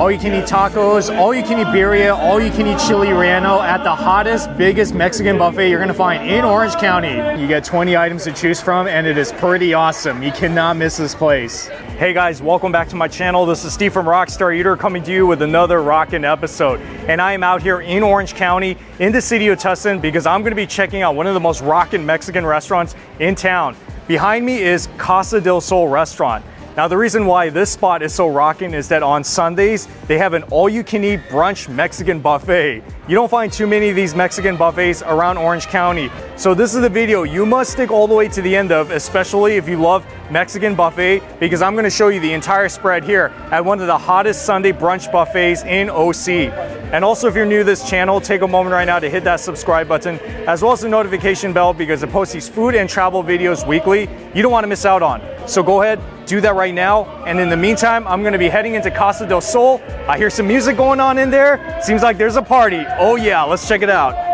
all you can eat tacos, all you can eat birria, all you can eat chile relleno at the hottest, biggest Mexican buffet you're gonna find in Orange County. You get 20 items to choose from and it is pretty awesome. You cannot miss this place. Hey guys, welcome back to my channel. This is Steve from Rockstar Eater coming to you with another rockin' episode. And I am out here in Orange County in the city of Tustin because I'm gonna be checking out one of the most rockin' Mexican restaurants in town. Behind me is Casa del Sol restaurant. Now the reason why this spot is so rocking is that on Sundays, they have an all-you-can-eat brunch Mexican buffet. You don't find too many of these Mexican buffets around Orange County. So this is the video you must stick all the way to the end of, especially if you love Mexican buffet, because I'm gonna show you the entire spread here at one of the hottest Sunday brunch buffets in OC. And also if you're new to this channel, take a moment right now to hit that subscribe button, as well as the notification bell because it posts these food and travel videos weekly you don't wanna miss out on. So go ahead, do that right now. And in the meantime, I'm gonna be heading into Casa del Sol. I hear some music going on in there. Seems like there's a party. Oh yeah, let's check it out.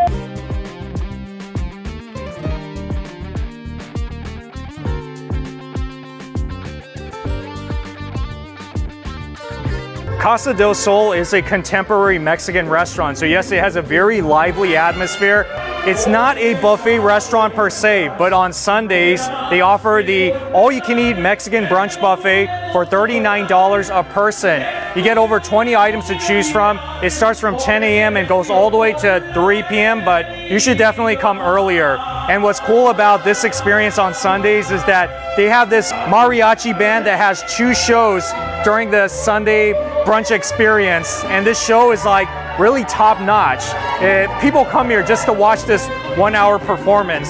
Casa del Sol is a contemporary Mexican restaurant. So yes, it has a very lively atmosphere. It's not a buffet restaurant per se, but on Sundays, they offer the all-you-can-eat Mexican brunch buffet for $39 a person. You get over 20 items to choose from. It starts from 10 a.m. and goes all the way to 3 p.m., but you should definitely come earlier. And what's cool about this experience on Sundays is that they have this mariachi band that has two shows during the Sunday brunch experience. And this show is like really top notch. It, eh, people come here just to watch this one hour performance.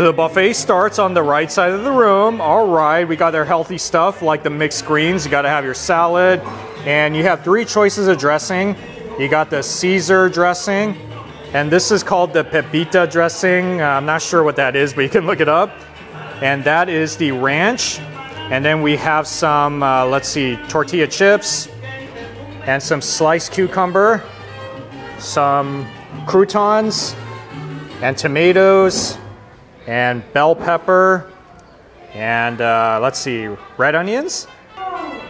So the buffet starts on the right side of the room. All right, we got their healthy stuff like the mixed greens. You got to have your salad, and you have three choices of dressing. You got the Caesar dressing, and this is called the Pepita dressing. Uh, I'm not sure what that is, but you can look it up and that is the ranch. And then we have some, uh, let's see, tortilla chips and some sliced cucumber, some croutons and tomatoes and bell pepper and uh, let's see, red onions.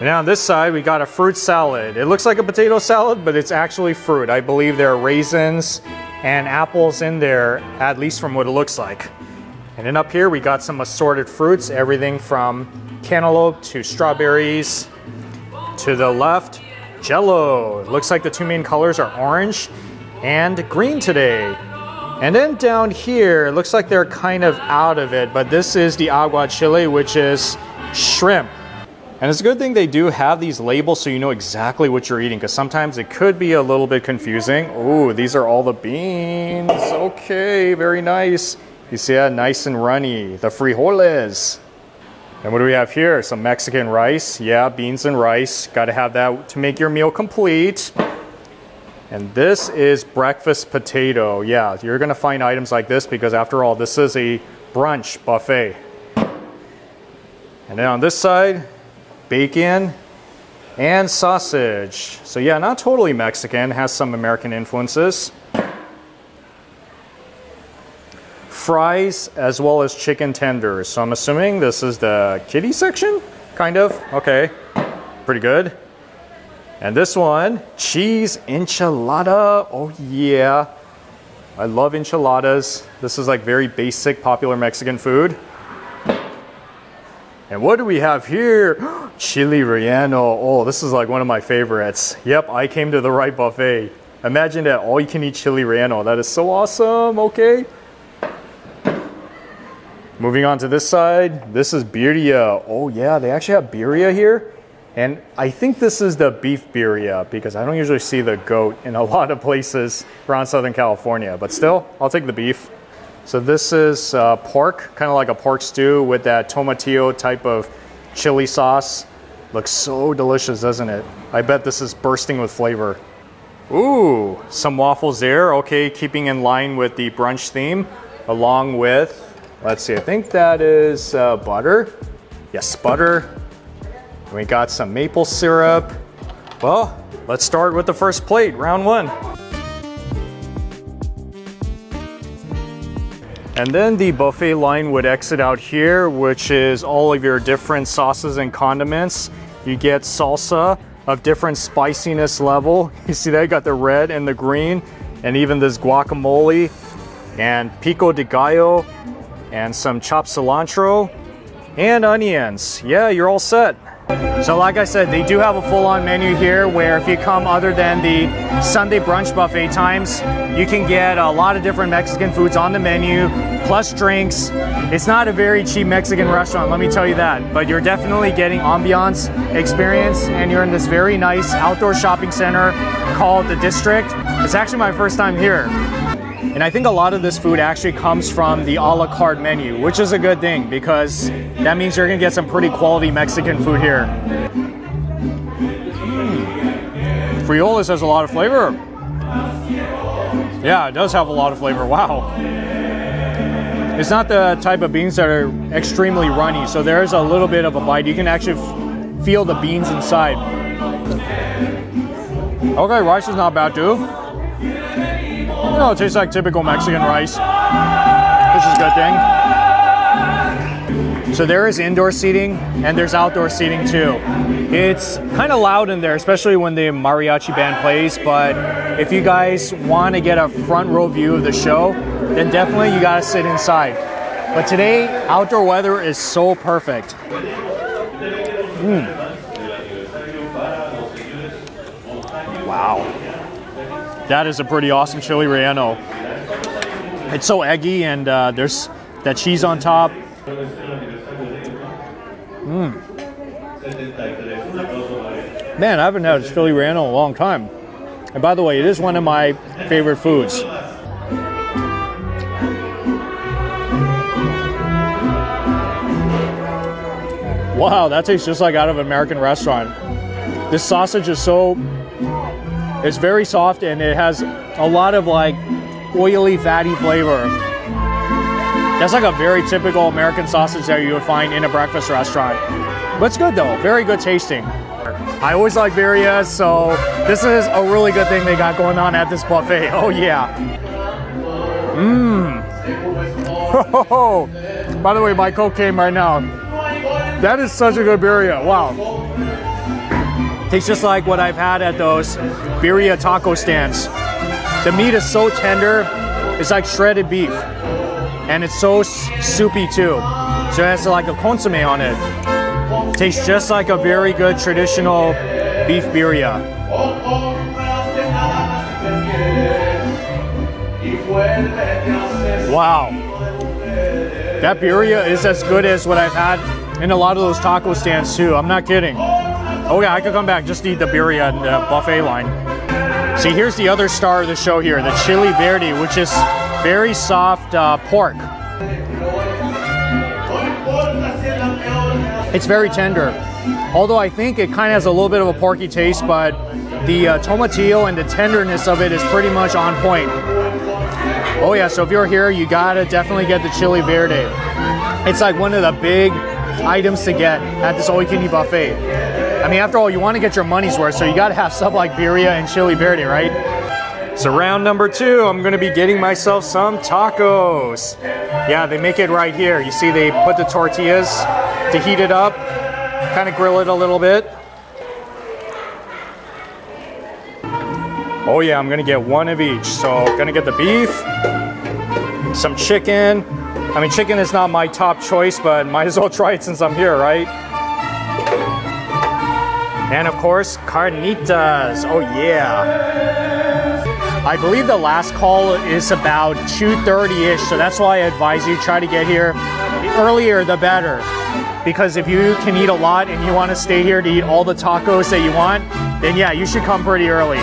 And on this side, we got a fruit salad. It looks like a potato salad, but it's actually fruit. I believe there are raisins and apples in there, at least from what it looks like. And then up here we got some assorted fruits, everything from cantaloupe to strawberries. To the left, jello. It looks like the two main colors are orange and green today. And then down here, it looks like they're kind of out of it, but this is the agua aguachile, which is shrimp. And it's a good thing they do have these labels so you know exactly what you're eating, because sometimes it could be a little bit confusing. Oh, these are all the beans. Okay, very nice. You see that? Nice and runny. The frijoles. And what do we have here? Some Mexican rice. Yeah, beans and rice. Got to have that to make your meal complete. And this is breakfast potato. Yeah, you're to find items like this because after all, this is a brunch buffet. And then on this side, bacon and sausage. So yeah, not totally Mexican, has some American influences. fries as well as chicken tenders. So I'm assuming this is the kitty section, kind of. Okay, pretty good. And this one, cheese enchilada. Oh yeah, I love enchiladas. This is like very basic, popular Mexican food. And what do we have here? Chile relleno. Oh, this is like one of my favorites. Yep, I came to the right buffet. Imagine that all you can eat chile relleno. That is so awesome. Okay. Moving on to this side, this is birria. Oh yeah, they actually have birria here. And I think this is the beef birria because I don't usually see the goat in a lot of places around Southern California. But still, I'll take the beef. So this is uh, pork, kind of like a pork stew with that tomatillo type of chili sauce. Looks so delicious, doesn't it? I bet this is bursting with flavor. Ooh, some waffles there. Okay, keeping in line with the brunch theme, along with Let's see, I think that is uh, butter. Yes, butter. We got some maple syrup. Well, let's start with the first plate, round one. And then the buffet line would exit out here, which is all of your different sauces and condiments. You get salsa of different spiciness level. You see that? You got the red and the green, and even this guacamole, and pico de gallo, and some chopped cilantro, and onions. Yeah, you're all set. So like I said, they do have a full-on menu here where if you come other than the Sunday brunch buffet times, you can get a lot of different Mexican foods on the menu, plus drinks. It's not a very cheap Mexican restaurant, let me tell you that, but you're definitely getting ambiance experience and you're in this very nice outdoor shopping center called The District. It's actually my first time here. And I think a lot of this food actually comes from the a la carte menu, which is a good thing because that means you're gonna get some pretty quality Mexican food here. Mm. Frijoles has a lot of flavor. Yeah, it does have a lot of flavor. Wow. It's not the type of beans that are extremely runny, so there's a little bit of a bite. You can actually feel the beans inside. Okay, rice is not bad too. Oh, it tastes like typical Mexican rice, which is a good thing. So there is indoor seating and there's outdoor seating too. It's kind of loud in there, especially when the mariachi band plays, but if you guys want to get a front row view of the show, then definitely you gotta sit inside. But today, outdoor weather is so perfect. Mm. Wow. That is a pretty awesome chile relleno. It's so eggy and uh, there's that cheese on top. Mm. Man, I haven't had a chile relleno in a long time. And by the way, it is one of my favorite foods. Wow, that tastes just like out of an American restaurant. This sausage is so it's very soft and it has a lot of like oily, fatty flavor. That's like a very typical American sausage that you would find in a breakfast restaurant. But it's good though, very good tasting. I always like birria, so this is a really good thing they got going on at this buffet. Oh yeah. Mmm. Oh, by the way, my Coke came right now. That is such a good birria. Wow. Tastes just like what I've had at those birria taco stands. The meat is so tender, it's like shredded beef. And it's so soupy too. So it has like a consomme on it. Tastes just like a very good traditional beef birria. Wow. That birria is as good as what I've had in a lot of those taco stands too. I'm not kidding. Oh yeah, I could come back just eat the birria and the buffet line. See, here's the other star of the show here, the chile verde, which is very soft uh, pork. It's very tender. Although I think it kind of has a little bit of a porky taste, but the uh, tomatillo and the tenderness of it is pretty much on point. Oh yeah, so if you're here, you gotta definitely get the chile verde. It's like one of the big items to get at this all-you-can-eat buffet. I mean, after all, you want to get your money's worth, so you got to have stuff like birria and chile verde, right? So round number two, I'm gonna be getting myself some tacos. Yeah, they make it right here. You see they put the tortillas to heat it up, kind of grill it a little bit. Oh yeah, I'm gonna get one of each. So gonna get the beef, some chicken. I mean, chicken is not my top choice, but might as well try it since I'm here, right? And of course, carnitas. Oh yeah. I believe the last call is about 2.30ish, so that's why I advise you try to get here earlier the better. Because if you can eat a lot and you want to stay here to eat all the tacos that you want, then yeah, you should come pretty early.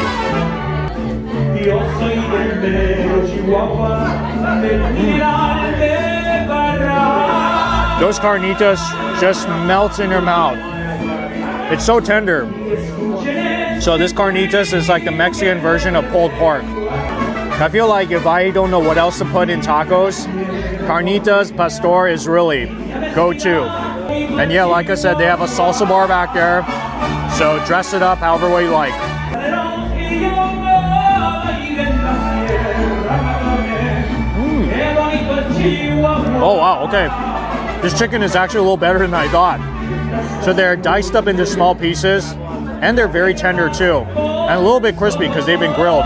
Those carnitas just melt in your mouth. It's so tender. So this carnitas is like the Mexican version of pulled pork. I feel like if I don't know what else to put in tacos, carnitas pastor is really go-to. And yeah, like I said, they have a salsa bar back there. So dress it up however way you like. Mm. Oh wow, okay. This chicken is actually a little better than I thought. So they're diced up into small pieces and they're very tender too. And a little bit crispy because they've been grilled.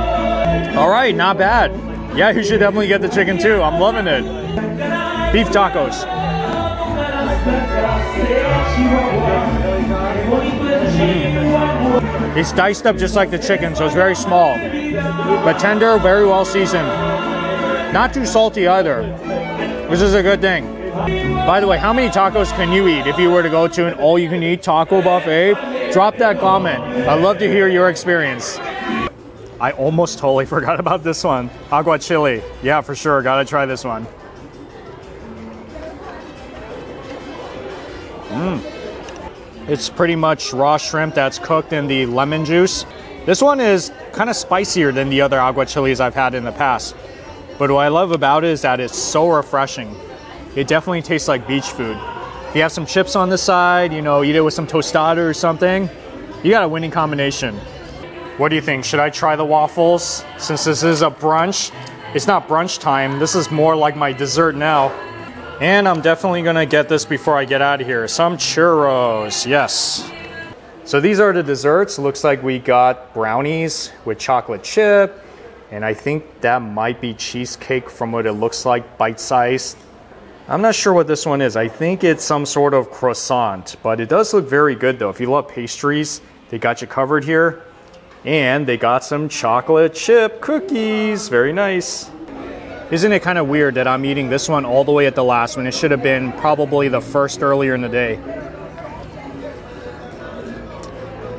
All right, not bad. Yeah, you should definitely get the chicken too. I'm loving it. Beef tacos. Mm. It's diced up just like the chicken, so it's very small. But tender, very well seasoned. Not too salty either, which is a good thing. By the way, how many tacos can you eat if you were to go to an all-you-can-eat taco buffet? Drop that comment. I'd love to hear your experience. I almost totally forgot about this one. Agua chili. Yeah, for sure. Gotta try this one. Mmm. It's pretty much raw shrimp that's cooked in the lemon juice. This one is kind of spicier than the other agua chilies I've had in the past. But what I love about it is that it's so refreshing. It definitely tastes like beach food. If you have some chips on the side, you know, eat it with some tostada or something, you got a winning combination. What do you think? Should I try the waffles? Since this is a brunch, it's not brunch time. This is more like my dessert now. And I'm definitely gonna get this before I get out of here. Some churros, yes. So these are the desserts. Looks like we got brownies with chocolate chip. And I think that might be cheesecake from what it looks like, bite-sized. I'm not sure what this one is. I think it's some sort of croissant, but it does look very good though. If you love pastries, they got you covered here. And they got some chocolate chip cookies. Very nice. Isn't it kind of weird that I'm eating this one all the way at the last when it should have been probably the first earlier in the day?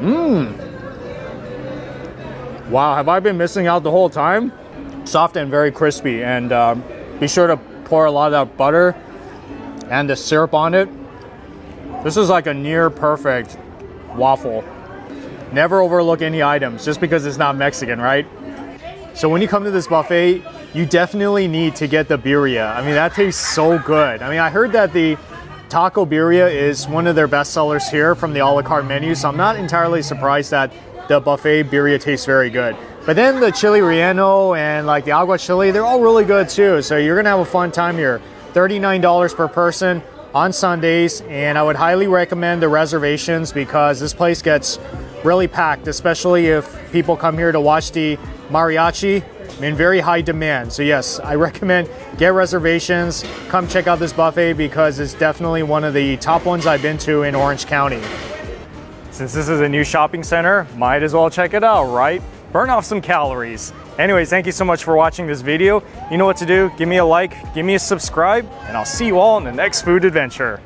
Mmm. Wow, have I been missing out the whole time? Soft and very crispy. And um, be sure to pour a lot of that butter and the syrup on it. This is like a near perfect waffle. Never overlook any items just because it's not Mexican, right? So when you come to this buffet, you definitely need to get the birria. I mean, that tastes so good. I mean, I heard that the taco birria is one of their best sellers here from the a la carte menu, so I'm not entirely surprised that the buffet birria tastes very good. But then the chile relleno and like the agua chili, they're all really good too. So you're gonna have a fun time here. $39 per person on Sundays, and I would highly recommend the reservations because this place gets really packed, especially if people come here to watch the mariachi in very high demand. So yes, I recommend get reservations. Come check out this buffet because it's definitely one of the top ones I've been to in Orange County. Since this is a new shopping center, might as well check it out, right? Burn off some calories. Anyways, thank you so much for watching this video. You know what to do. Give me a like, give me a subscribe, and I'll see you all in the next food adventure.